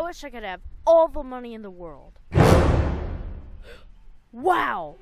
I wish I could have all the money in the world. Wow!